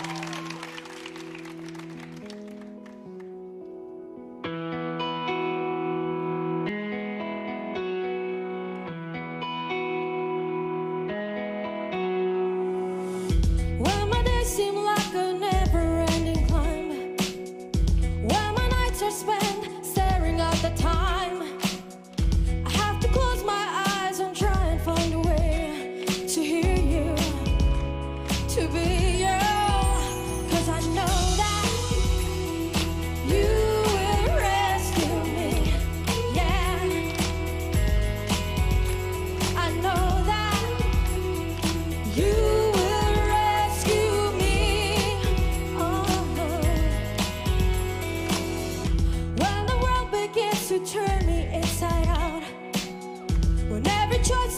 Well, my days seem like a never-ending climb. Where my nights are spent staring at the time.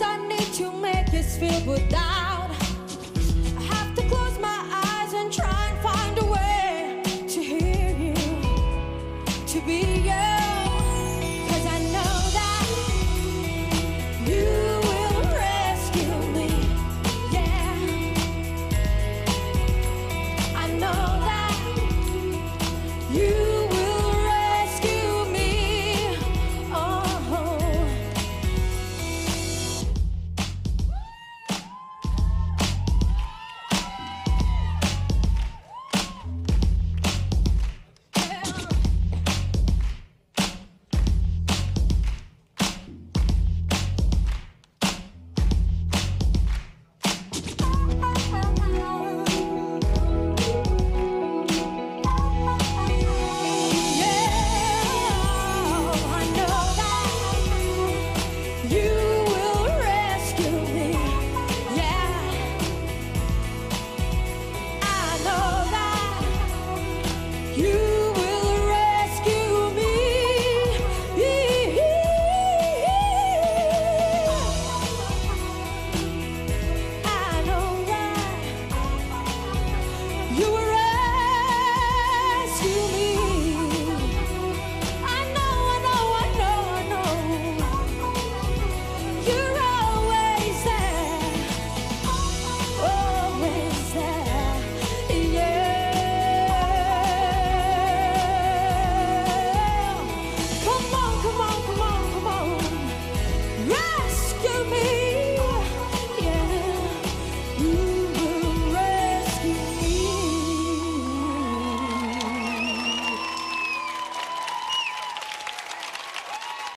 I need to make this feel good. I